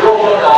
provocado.